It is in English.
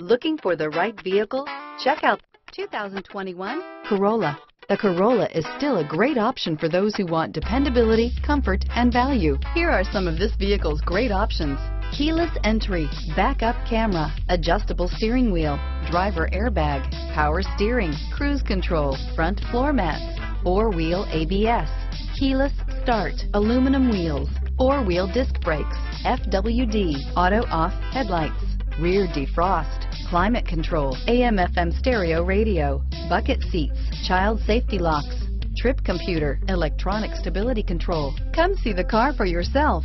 Looking for the right vehicle? Check out 2021 Corolla. The Corolla is still a great option for those who want dependability, comfort, and value. Here are some of this vehicle's great options. Keyless entry, backup camera, adjustable steering wheel, driver airbag, power steering, cruise control, front floor mats, four-wheel ABS, keyless start, aluminum wheels, four-wheel disc brakes, FWD, auto-off headlights, rear defrost, climate control, AM FM stereo radio, bucket seats, child safety locks, trip computer, electronic stability control. Come see the car for yourself.